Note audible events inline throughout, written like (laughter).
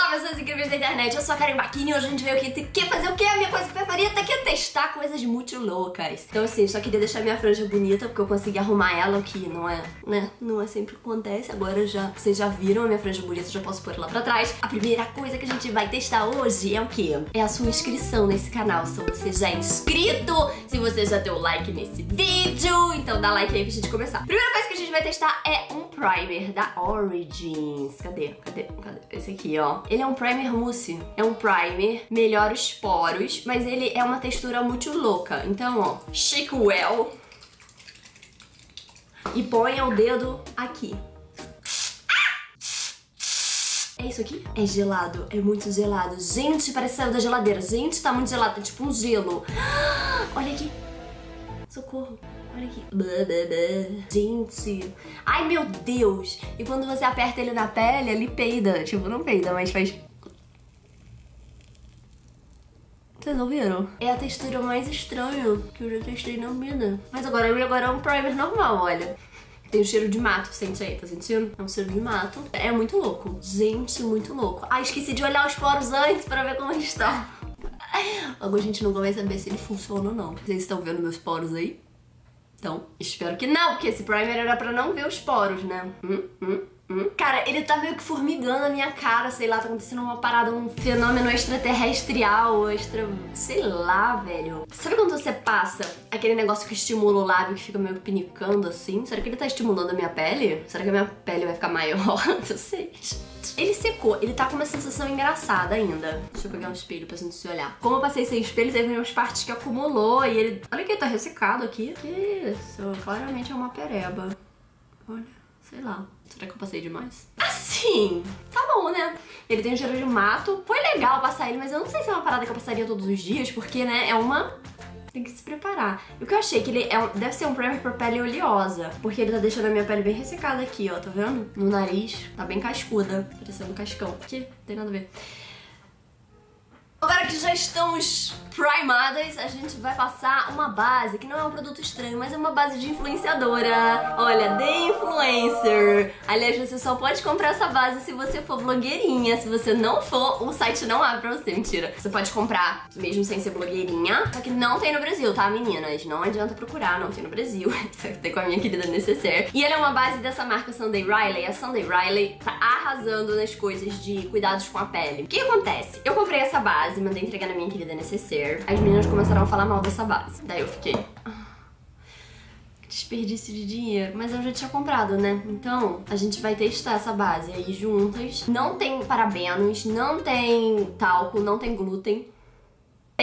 Olá, pessoas incríveis da internet, eu sou a Karen Baquini e hoje a gente veio aqui quer fazer o quê? A minha coisa preferida que é testar coisas muito loucas. Então assim, só queria deixar minha franja bonita porque eu consegui arrumar ela, o que não é, né? Não é sempre que acontece. Agora já, vocês já viram a minha franja bonita, já posso pôr ela pra trás. A primeira coisa que a gente vai testar hoje é o quê? É a sua inscrição nesse canal. Se você já é inscrito, se você já deu like nesse vídeo, então dá like aí pra gente começar. Primeira coisa que a gente vai testar é um primer da Origins. Cadê? Cadê? Cadê? Esse aqui, ó. Ele é um primer mousse. É um primer, melhora os poros, mas ele é uma textura muito louca. Então, ó, shake well. E ponha o dedo aqui. É isso aqui? É gelado, é muito gelado. Gente, parece que saiu da geladeira. Gente, tá muito gelado, é tipo um gelo. (gasps) Olha aqui. Socorro. Olha aqui. Gente. Ai, meu Deus. E quando você aperta ele na pele, ele peida. Tipo, não peida, mas faz... Vocês ouviram? É a textura mais estranha que eu já testei na vida. Mas agora, agora é um primer normal, olha. Tem o cheiro de mato, sente aí, tá sentindo? É um cheiro de mato. É muito louco. Gente, muito louco. Ah, esqueci de olhar os poros antes pra ver como eles estão. (laughs) Logo a gente nunca vai saber se ele funciona ou não. Vocês estão vendo meus poros aí? Então, espero que não, porque esse primer era pra não ver os poros, né? Hum, hum. Cara, ele tá meio que formigando a minha cara, sei lá, tá acontecendo uma parada, um fenômeno extraterrestrial, extra... sei lá, velho. Sabe quando você passa aquele negócio que estimula o lábio, que fica meio que pinicando assim? Será que ele tá estimulando a minha pele? Será que a minha pele vai ficar maior? (laughs) Não sei. Ele secou, ele tá com uma sensação engraçada ainda. Deixa eu pegar um espelho pra gente se olhar. Como eu passei sem espelho, teve umas partes que acumulou e ele... Olha que ele tá ressecado aqui. Isso, claramente é uma pereba. Olha, sei lá. Será que eu passei demais? Assim, tá bom, né? Ele tem um cheiro de mato. Foi legal passar ele, mas eu não sei se é uma parada que eu passaria todos os dias, porque, né, é uma tem que se preparar. O que eu achei que ele é, deve ser um primer pra pele oleosa, porque ele tá deixando a minha pele bem ressecada aqui, ó, tá vendo? No nariz, tá bem cascuda, parecendo um cascão. Aqui, não tem nada a ver. Agora que já estamos primadas, a gente vai passar uma base, que não é um produto estranho, mas é uma base de influenciadora. Olha, The Influencer. Aliás, você só pode comprar essa base se você for blogueirinha. Se você não for, o site não abre pra você. Mentira. Você pode comprar mesmo sem ser blogueirinha. Só que não tem no Brasil, tá, meninas? Não adianta procurar, não tem no Brasil. (laughs) tem com a minha querida Necessaire. E ela é uma base dessa marca Sunday Riley. A Sunday Riley tá arrasando nas coisas de cuidados com a pele. O que acontece? Eu comprei essa base, mandei entregar na minha querida Necessaire. As meninas começaram a falar mal dessa base. Daí eu fiquei... Ah, desperdício de dinheiro. Mas eu já tinha comprado, né? Então, a gente vai testar essa base aí juntas. Não tem parabenos, não tem talco, não tem glúten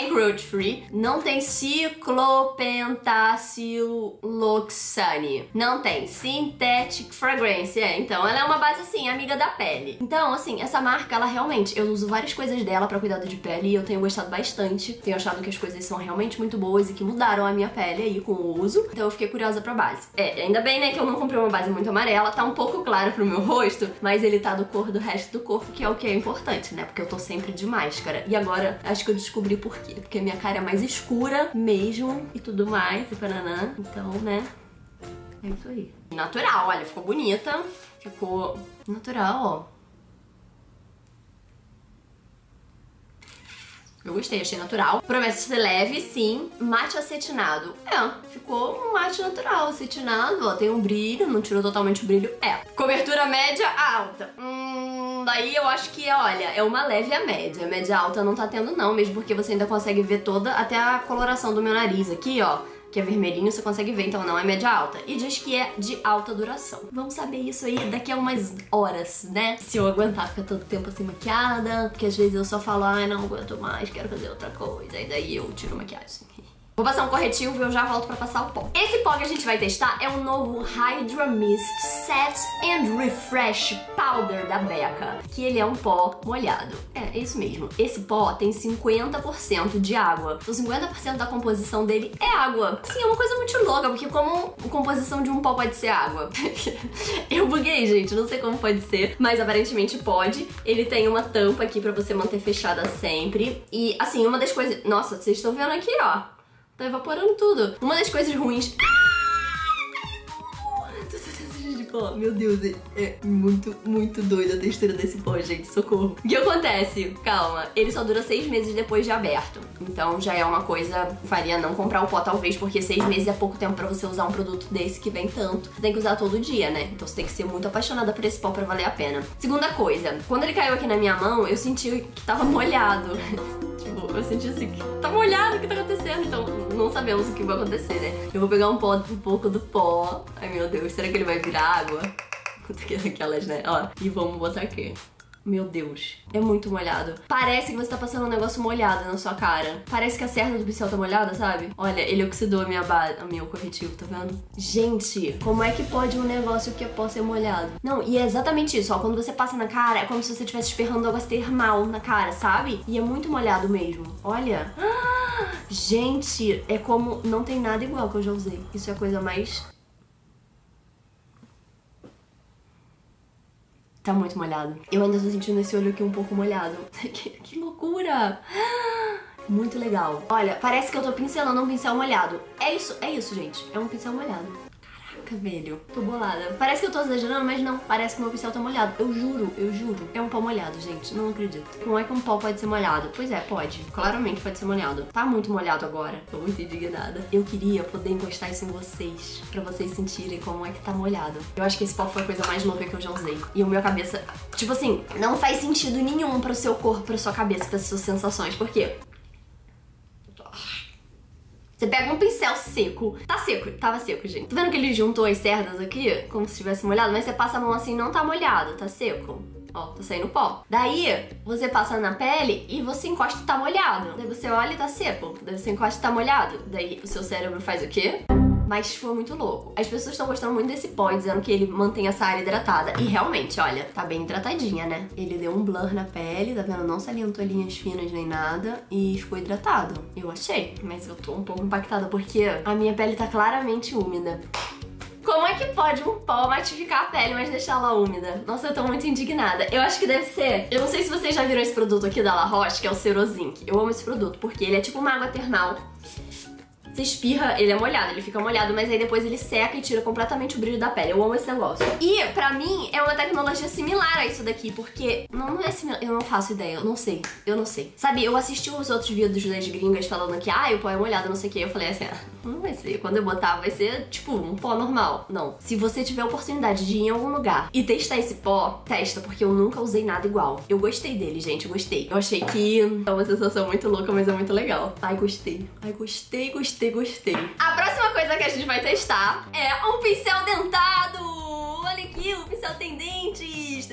cruelty free, não tem ciclopentaciloxane, não tem synthetic fragrance, é, então ela é uma base assim, amiga da pele. Então, assim, essa marca, ela realmente, eu uso várias coisas dela pra cuidado de pele e eu tenho gostado bastante, tenho achado que as coisas são realmente muito boas e que mudaram a minha pele aí com o uso, então eu fiquei curiosa pra base. É, ainda bem, né, que eu não comprei uma base muito amarela, tá um pouco clara pro meu rosto, mas ele tá do cor do resto do corpo, que é o que é importante, né, porque eu tô sempre de máscara. E agora, acho que eu descobri por porque minha cara é mais escura mesmo e tudo mais, e pananã. Então, né, é isso aí. Natural, olha, ficou bonita. Ficou natural, ó. Eu gostei, achei natural. Promessa ser leve, sim. Mate acetinado. É, ficou um mate natural, acetinado, ó. Tem um brilho, não tirou totalmente o brilho. É. Cobertura média alta. Hum, daí eu acho que, olha, é uma leve a média. Média alta não tá tendo não, mesmo porque você ainda consegue ver toda, até a coloração do meu nariz aqui, ó que é vermelhinho, você consegue ver, então não é média alta. E diz que é de alta duração. Vamos saber isso aí daqui a umas horas, né? Se eu aguentar ficar todo tempo assim maquiada, porque às vezes eu só falo, ai, não aguento mais, quero fazer outra coisa, e daí eu tiro maquiagem. Vou passar um corretivo e eu já volto pra passar o pó. Esse pó que a gente vai testar é o novo Hydra Mist Set and Refresh Powder da Becca, que ele é um pó molhado. É, é isso mesmo. Esse pó tem 50% de água. Então 50% da composição dele é água. Sim, é uma coisa muito louca, porque como a composição de um pó pode ser água? (laughs) eu buguei, gente, não sei como pode ser, mas aparentemente pode. Ele tem uma tampa aqui pra você manter fechada sempre. E, assim, uma das coisas... Nossa, vocês estão vendo aqui, ó. Tá evaporando tudo. Uma das coisas ruins... (laughs) Meu Deus, é, é muito, muito doida a textura desse pó, gente. Socorro. O que acontece? Calma, ele só dura seis meses depois de aberto. Então já é uma coisa. Faria não comprar o pó, talvez, porque seis meses é pouco tempo pra você usar um produto desse que vem tanto. Você tem que usar todo dia, né? Então você tem que ser muito apaixonada por esse pó pra valer a pena. Segunda coisa, quando ele caiu aqui na minha mão, eu senti que tava molhado. (laughs) eu senti assim, que tá molhado, o que tá acontecendo? Então, não sabemos o que vai acontecer, né? Eu vou pegar um, pó, um pouco do pó. Ai, meu Deus, será que ele vai virar água? Aquelas, (laughs) né? Ó, e vamos botar aqui. Meu Deus, é muito molhado. Parece que você tá passando um negócio molhado na sua cara. Parece que a cerda do pincel tá molhada, sabe? Olha, ele oxidou a minha base, o meu corretivo, tá vendo? Gente, como é que pode um negócio que pó ser molhado? Não, e é exatamente isso, ó. Quando você passa na cara, é como se você estivesse esperando água termal na cara, sabe? E é muito molhado mesmo. Olha. (gasps) gente, é como não tem nada igual que eu já usei. Isso é a coisa mais Tá muito molhado. Eu ainda tô sentindo esse olho aqui um pouco molhado. (laughs) que, que loucura! (gasps) Muito legal. Olha, parece que eu tô pincelando um pincel molhado. É isso, é isso, gente. É um pincel molhado. Velho. Tô bolada. Parece que eu tô exagerando, mas não. Parece que meu pincel tá molhado. Eu juro, eu juro. É um pó molhado, gente. Não acredito. Como é que um pó pode ser molhado? Pois é, pode. Claramente pode ser molhado. Tá muito molhado agora. Tô muito indignada. Eu queria poder encostar isso em vocês. Pra vocês sentirem como é que tá molhado. Eu acho que esse pó foi a coisa mais louca que eu já usei. E o meu cabeça... Tipo assim, não faz sentido nenhum pro seu corpo, pra sua cabeça, para suas sensações. Por quê? Você pega um pincel seco. Tá seco, tava seco, gente. Tá vendo que ele juntou as cerdas aqui? Como se tivesse molhado, mas você passa a mão assim não tá molhado, tá seco. Ó, tá saindo pó. Daí, você passa na pele e você encosta e tá molhado. Daí você olha e tá seco. Daí você encosta e tá molhado. Daí o seu cérebro faz o quê? Mas foi muito louco. As pessoas estão gostando muito desse pó, dizendo que ele mantém essa área hidratada. E realmente, olha, tá bem hidratadinha, né? Ele deu um blur na pele, tá vendo? Não salientou linhas finas nem nada e ficou hidratado. Eu achei, mas eu tô um pouco impactada porque a minha pele tá claramente úmida. Como é que pode um pó matificar a pele, mas deixá-la úmida? Nossa, eu tô muito indignada. Eu acho que deve ser... Eu não sei se vocês já viram esse produto aqui da La Roche, que é o Cerozinc. Eu amo esse produto, porque ele é tipo uma água termal você espirra, ele é molhado, ele fica molhado, mas aí depois ele seca e tira completamente o brilho da pele. Eu amo esse negócio. E, pra mim, é uma tecnologia similar a isso daqui, porque não, não é similar, eu não faço ideia, eu não sei, eu não sei. Sabe, eu assisti os outros vídeos das gringas falando que, ah, o pó é molhado, não sei o que, eu falei assim, ah, não vai ser, quando eu botar vai ser, tipo, um pó normal. Não. Se você tiver a oportunidade de ir em algum lugar e testar esse pó, testa, porque eu nunca usei nada igual. Eu gostei dele, gente, gostei. Eu achei que é uma sensação muito louca, mas é muito legal. Ai, gostei. Ai, gostei, gostei gostei, gostei. A próxima coisa que a gente vai testar é um pincel dentado. Olha aqui, o pincel tem dentes.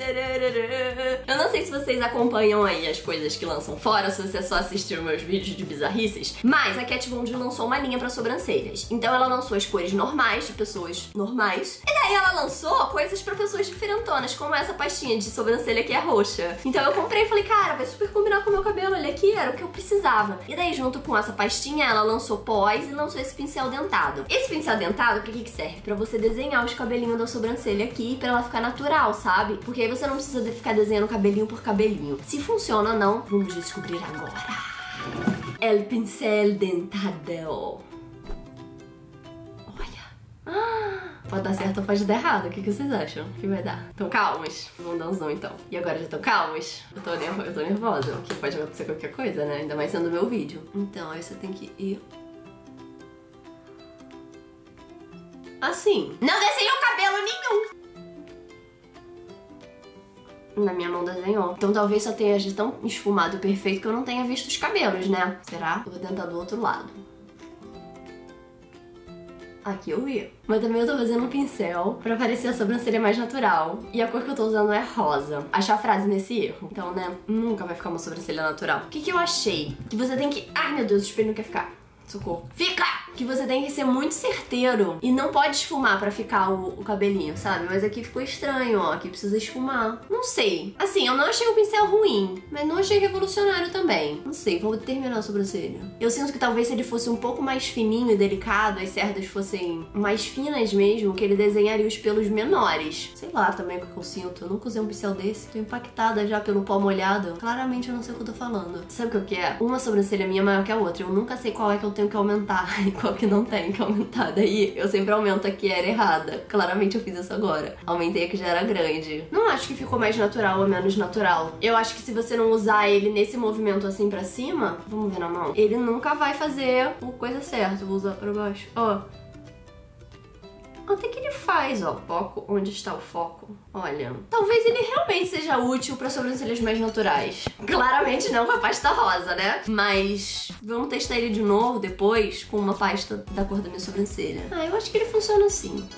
Eu não sei se vocês acompanham aí as coisas que lançam fora, se você só assistiu meus vídeos de bizarrices, mas a Kat Von D lançou uma linha pra sobrancelhas. Então ela lançou as cores normais de pessoas normais. E daí ela lançou coisas pra pessoas diferentonas, como essa pastinha de sobrancelha que é roxa. Então eu comprei e falei, cara, vai super combinar com o meu cabelo, olha aqui, era o que eu precisava. E daí junto com essa pastinha, ela lançou pós e lançou esse pincel dentado. Esse pincel dentado, pra que que serve? Pra você desenhar os cabelinhos da sobrancelha aqui pra ela ficar natural, sabe? Porque aí você não precisa ficar desenhando cabelinho por cabelinho. Se funciona ou não, vamos descobrir agora. El pincel dentado. Olha. Pode dar certo ou pode dar errado. O que, vocês acham que vai dar? Então calmos. Vamos dar um zoom então. E agora já estão calmos? Eu tô, nervo... eu tô nervosa. Que pode acontecer qualquer coisa, né? Ainda mais sendo meu vídeo. Então, aí você tem que ir Assim. Não desenhou cabelo nenhum! Na minha mão desenhou. Então talvez só tenha de tão esfumado e perfeito que eu não tenha visto os cabelos, né? Será? Eu vou tentar do outro lado. Aqui eu vi. Mas também eu tô fazendo um pincel pra parecer a sobrancelha mais natural. E a cor que eu tô usando é rosa. Achar a frase nesse erro. Então, né, nunca vai ficar uma sobrancelha natural. O que que eu achei? Que você tem que... Ai, meu Deus, o espelho não quer ficar. Socorro. Fica! Que você tem que ser muito certeiro e não pode esfumar para ficar o, o, cabelinho, sabe? Mas aqui ficou estranho, ó. Aqui precisa esfumar. Não sei. Assim, eu não achei o pincel ruim, mas não achei revolucionário também. Não sei, vou terminar a sobrancelha. Eu sinto que talvez se ele fosse um pouco mais fininho e delicado, as cerdas fossem mais finas mesmo, que ele desenharia os pelos menores. Sei lá também o que eu sinto. Eu nunca usei um pincel desse. Tô impactada já pelo pó molhado. Claramente eu não sei o que eu tô falando. Sabe o que é? Uma sobrancelha minha é maior que a outra. Eu nunca sei qual é que eu tenho que aumentar. (laughs) qual que não tem que aumentar. Daí eu sempre aumento a que era errada. Claramente eu fiz isso agora. Aumentei a que já era grande. Não acho que ficou mais natural ou menos natural. Eu acho que se você não usar ele nesse movimento assim pra cima, vamos ver na mão, ele nunca vai fazer a coisa certa. Vou usar pra baixo. Ó, até que ele faz, ó, foco, onde está o foco. Olha, talvez ele realmente seja útil para sobrancelhas mais naturais. Claramente não com a pasta rosa, né? Mas vamos testar ele de novo depois com uma pasta da cor da minha sobrancelha. Ah, eu acho que ele funciona assim.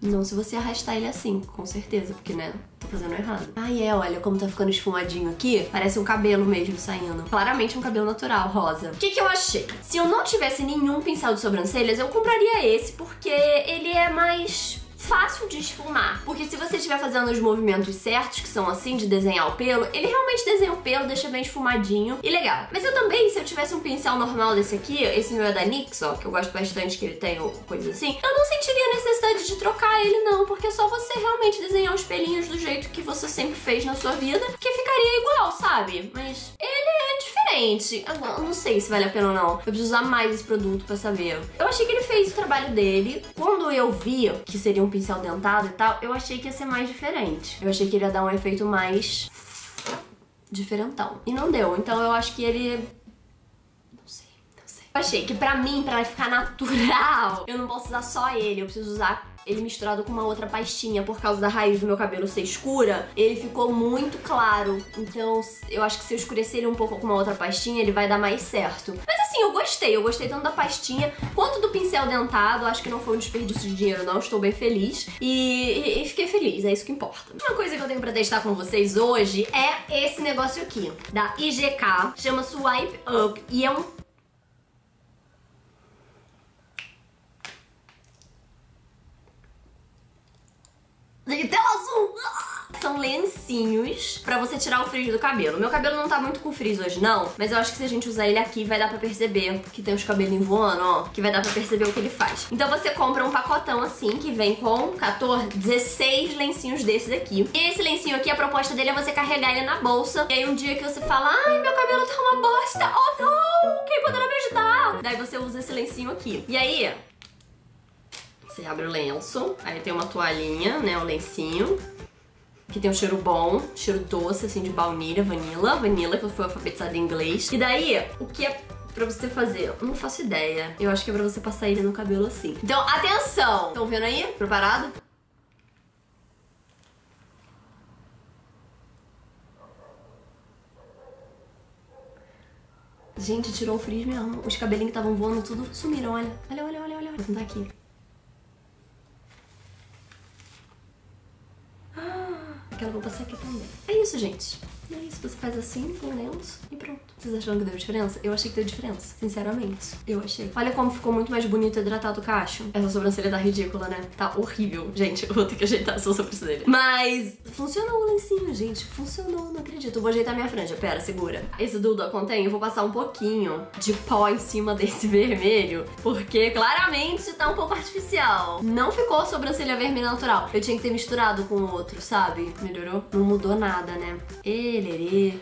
Não se você arrastar ele assim, com certeza, porque, né, tô fazendo errado. Ai, é, olha como tá ficando esfumadinho aqui. Parece um cabelo mesmo saindo. Claramente um cabelo natural, rosa. O que que eu achei? Se eu não tivesse nenhum pincel de sobrancelhas, eu compraria esse, porque ele é mais fácil de esfumar. Porque se você estiver fazendo os movimentos certos, que são assim, de desenhar o pelo, ele realmente desenha o pelo, deixa bem esfumadinho e legal. Mas eu também, se eu tivesse um pincel normal desse aqui, esse meu é da NYX, ó, que eu gosto bastante que ele tem coisa assim, eu não sentiria necessidade de trocar ele não, porque é só você realmente desenhar os pelinhos do jeito que você sempre fez na sua vida, que ficaria igual, sabe? Mas ele é diferente. Eu não sei se vale a pena ou não. Eu preciso usar mais esse produto pra saber. Eu achei que ele fez o trabalho dele. Quando eu vi que seria um pincel dentado e tal, eu achei que ia ser mais diferente. Eu achei que ele ia dar um efeito mais diferentão. E não deu. Então eu acho que ele. Eu achei que pra mim, pra ficar natural, eu não posso usar só ele, eu preciso usar ele misturado com uma outra pastinha por causa da raiz do meu cabelo ser escura, ele ficou muito claro. Então eu acho que se eu escurecer ele um pouco com uma outra pastinha, ele vai dar mais certo. Mas assim, eu gostei. Eu gostei tanto da pastinha quanto do pincel dentado. Acho que não foi um desperdício de dinheiro, não. Estou bem feliz. E, e, fiquei feliz, é isso que importa. Uma coisa que eu tenho pra testar com vocês hoje é esse negócio aqui, da IGK. Chama Swipe Up e é um tela azul! São lencinhos pra você tirar o frizz do cabelo. Meu cabelo não tá muito com frizz hoje, não. Mas eu acho que se a gente usar ele aqui, vai dar pra perceber que tem os cabelinhos voando, ó. Que vai dar pra perceber o que ele faz. Então você compra um pacotão assim, que vem com 14, 16 lencinhos desses aqui. E esse lencinho aqui, a proposta dele é você carregar ele na bolsa. E aí um dia que você fala, ai, meu cabelo tá uma bosta. Oh, não! Quem poderá me ajudar? Daí você usa esse lencinho aqui. E aí, você abre o lenço, aí tem uma toalhinha, né, o lencinho, que tem um cheiro bom, cheiro doce, assim, de baunilha, vanila, vanila, que eu fui alfabetizada em inglês. E daí, o que é pra você fazer? Eu não faço ideia. Eu acho que é pra você passar ele no cabelo assim. Então, atenção! Estão vendo aí? Preparado? Gente, tirou o frizz mesmo. Os cabelinhos que estavam voando tudo sumiram, olha. Olha, olha, olha, olha. Vou tentar aqui. Aquela passar aqui também. É isso, gente. E é isso, você faz assim, com lenço e pronto. Vocês acharam que deu diferença? Eu achei que deu diferença, sinceramente. Eu achei. Olha como ficou muito mais bonito hidratado o cacho. Essa sobrancelha tá ridícula, né? Tá horrível. Gente, eu vou ter que ajeitar essa sobrancelha. Mas funcionou o lencinho, gente. Funcionou, não acredito. Eu vou ajeitar minha franja. Pera, segura. Esse Duda contém, eu vou passar um pouquinho de pó em cima desse (laughs) vermelho, porque claramente tá um pouco artificial. Não ficou sobrancelha vermelha natural. Eu tinha que ter misturado com o outro, sabe? Melhorou? Não mudou nada, né? E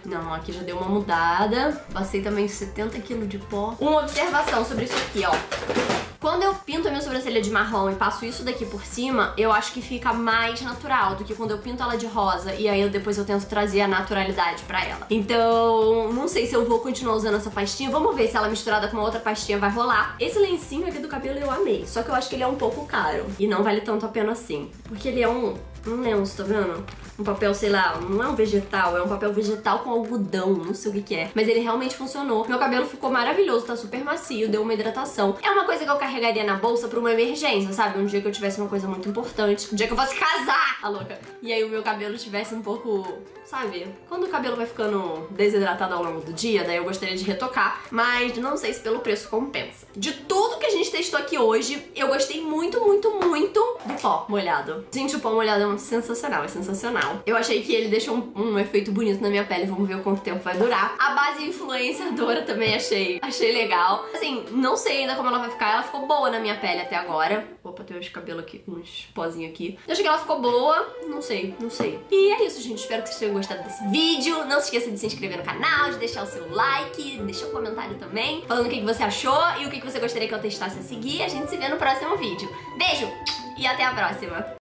Não, aqui já deu uma mudada. Passei também 70 kg de pó. Uma observação sobre isso aqui, ó. Quando eu pinto a minha sobrancelha de marrom e passo isso daqui por cima, eu acho que fica mais natural do que quando eu pinto ela de rosa e aí eu, depois eu tento trazer a naturalidade pra ela. Então, não sei se eu vou continuar usando essa pastinha. Vamos ver se ela misturada com outra pastinha vai rolar. Esse lencinho aqui do cabelo eu amei, só que eu acho que ele é um pouco caro e não vale tanto a pena assim. Porque ele é um, um lenço, tá vendo? um papel, sei lá, não é um vegetal, é um papel vegetal com algodão, não sei o que que é. Mas ele realmente funcionou. Meu cabelo ficou maravilhoso, tá super macio, deu uma hidratação. É uma coisa que eu carregaria na bolsa pra uma emergência, sabe? Um dia que eu tivesse uma coisa muito importante, um dia que eu fosse casar, a louca. E aí o meu cabelo tivesse um pouco, sabe? Quando o cabelo vai ficando desidratado ao longo do dia, daí eu gostaria de retocar, mas não sei se pelo preço compensa. De tudo que a gente testou aqui hoje, eu gostei muito, muito, muito do pó molhado. Gente, o pó molhado é sensacional, é sensacional. Eu achei que ele deixou um, um, efeito bonito na minha pele, vamos ver quanto tempo vai durar. A base influenciadora (laughs) também achei, achei legal. Assim, não sei ainda como ela vai ficar, ela ficou boa na minha pele até agora. Opa, ter os cabelos aqui, uns pozinhos aqui. Eu achei que ela ficou boa, não sei, não sei. E é isso, gente. Espero que vocês tenham gostado desse vídeo. Não se esqueça de se inscrever no canal, de deixar o seu like, deixar um comentário também, falando o que você achou e o que você gostaria que eu testasse a seguir. A gente se vê no próximo vídeo. Beijo e até a próxima!